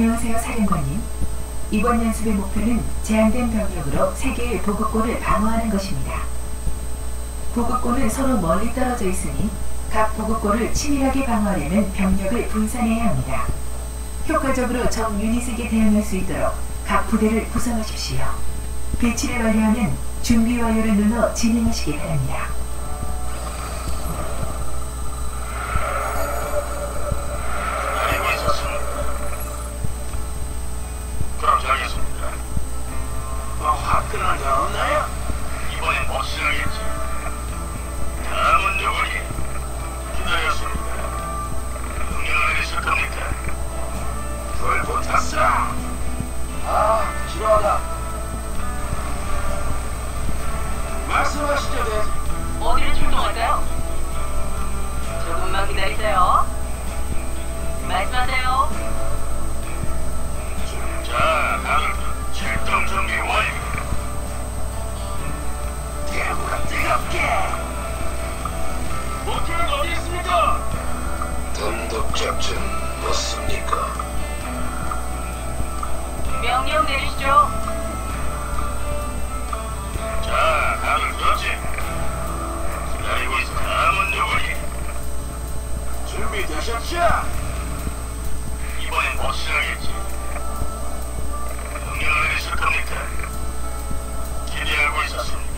안녕하세요, 사령관님. 이번 연습의 목표는 제한된 병력으로 세계의 보급고를 방어하는 것입니다. 보급고는 서로 멀리 떨어져 있으니 각 보급고를 치밀하게 방어하려면 병력을 분산해야 합니다. 효과적으로 적 유닛에게 대응할 수 있도록 각 부대를 구성하십시오. 배치를 완료하면 준비 완료를 눌러 진행하시기 바랍니다. 준비되셨죠? 이번엔 확실하겠지. 명령을 내리실 겁니까? 기대하고 있었습니다.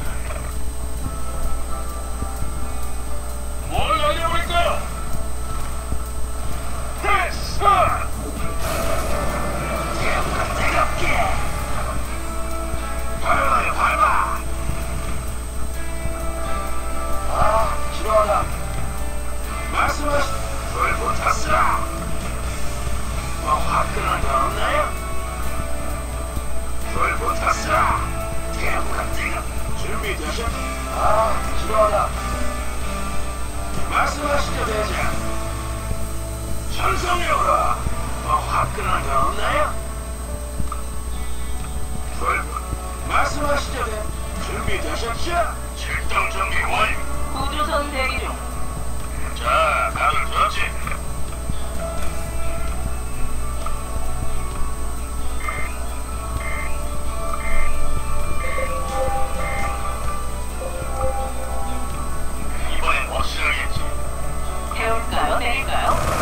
준비되셨죠? 출동 준비 완료. 구조선 대기 중. 자, 다들 들었지? 이번엔 확실하겠지. 태울까요? 내릴까요?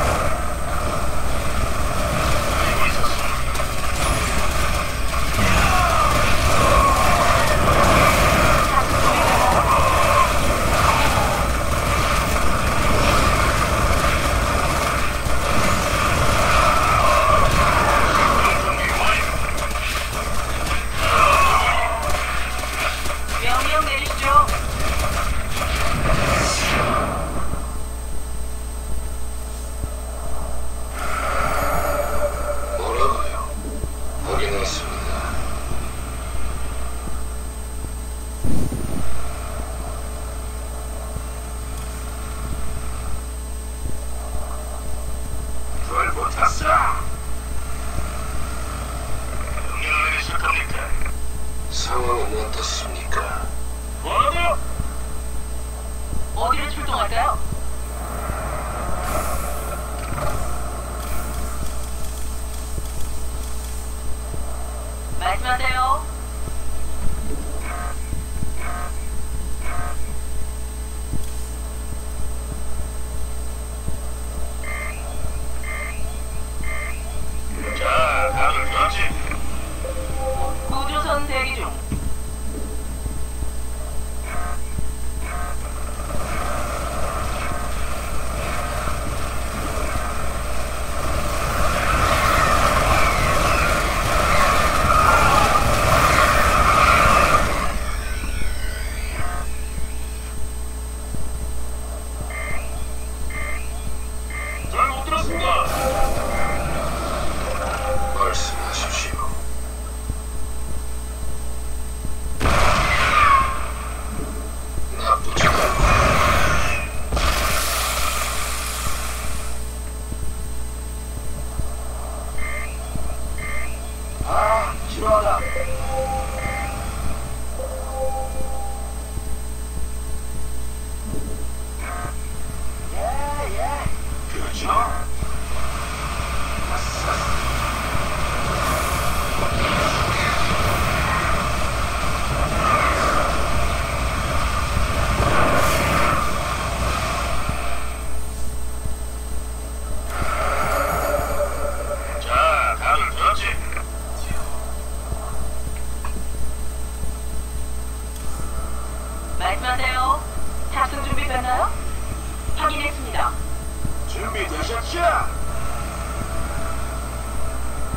준비되셨죠?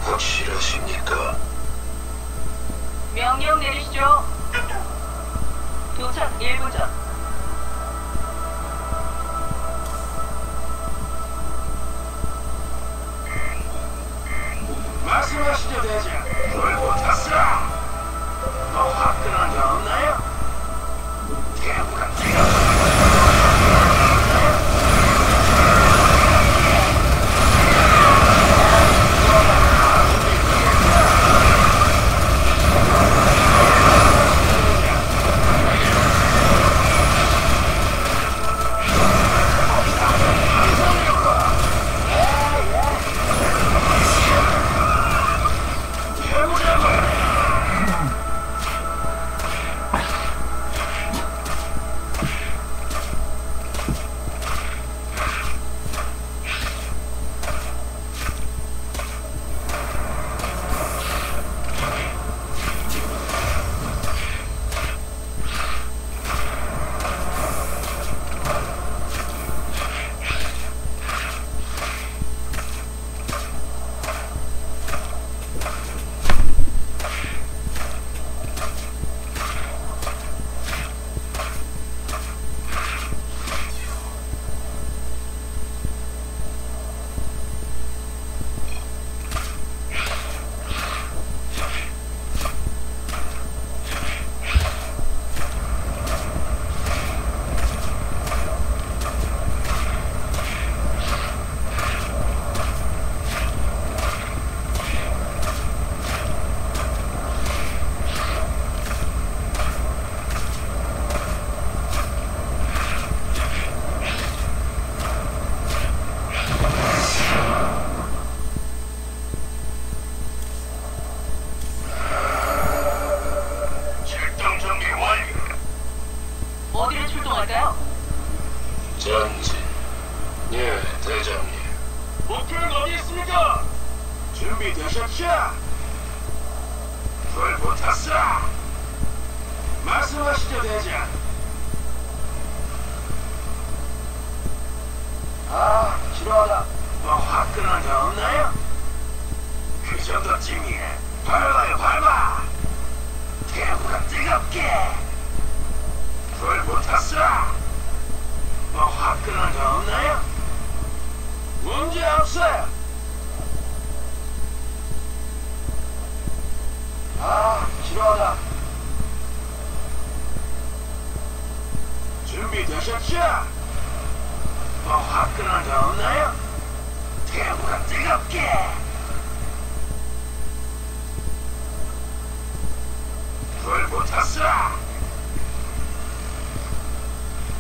확실하십니까? 명령 내리시죠. 도착 1분 전. 말씀하시죠, 대장. 뭘 못했어? 너화 화끈한 게 없나요? 그 정도쯤이야. 밟아요, 밟아. 대구가 뜨겁게. 뭘 못했어? 뭐 화끈한 거 없나요? 문제 없어요. 아, 싫어하다. 준비되셨죠? 뭐 화끈한 거 없나요? 대구가 뜨겁게. 뭘 못했어?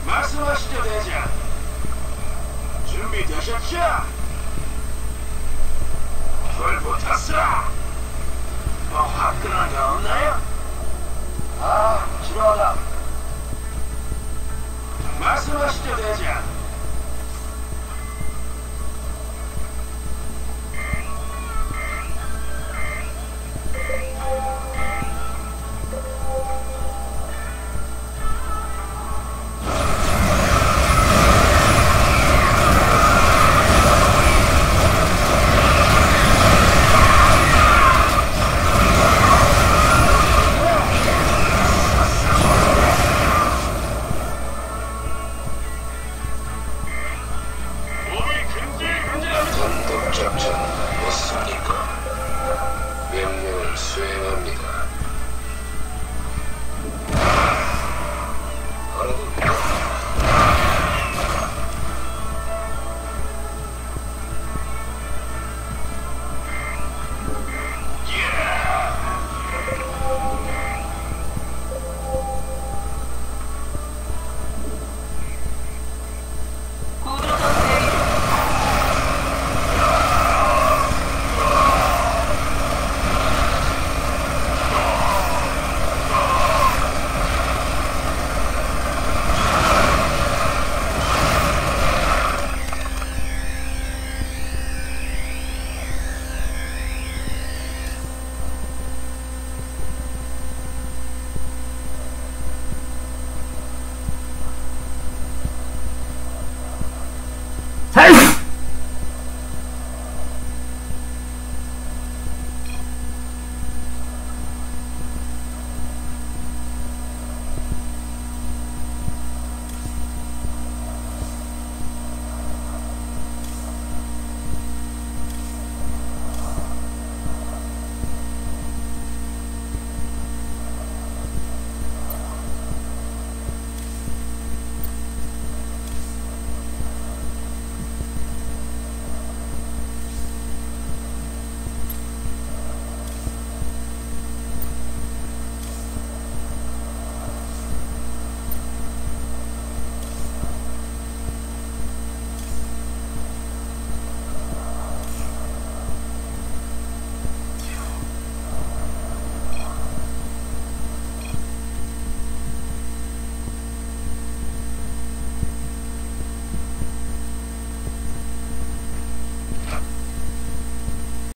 말씀하시죠, 대장. 준비되셨죠? 뭘 못했어? 뭐 화끈한 거 없나요? 아, 싫어하다. 말씀하시죠, 대장. Thank you.